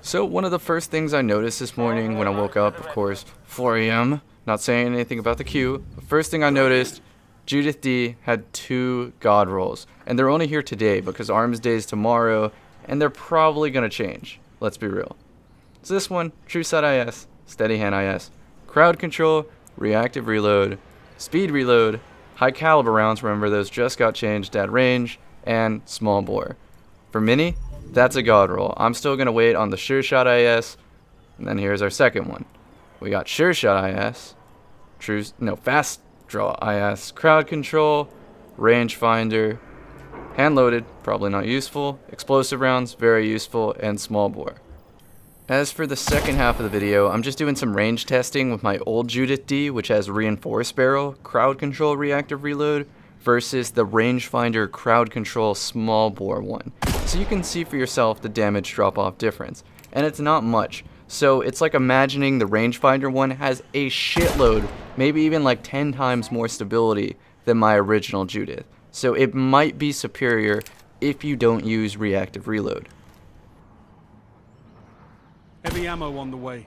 So one of the first things I noticed this morning when I woke up, of course, 4 a.m., not saying anything about the queue, the first thing I noticed, Judith D had two god rolls, and they're only here today because Arms Day is tomorrow, and they're probably to change. Let's be real. So this one, True Sight IS, Steady Hand IS, Crowd Control, Reactive Reload, Speed Reload, High Caliber rounds, remember those just got changed at range, and Small Bore. For Mini, that's a god roll. I'm still going to wait on the Sure Shot IS. And then here's our second one. We got Sure Shot IS, True, no, Fast Draw IS, Crowd Control, Rangefinder, Hand Loaded, probably not useful, Explosive Rounds, very useful, and Small Bore. As for the second half of the video, I'm just doing some range testing with my old Judith D, which has Reinforced Barrel, Crowd Control Reactive Reload, versus the Rangefinder Crowd Control Small Bore one so you can see for yourself the damage drop off difference. And it's not much. So it's like imagining the rangefinder one has a shitload, maybe even like 10 times more stability than my original Judith. So it might be superior if you don't use reactive reload. Heavy ammo on the way.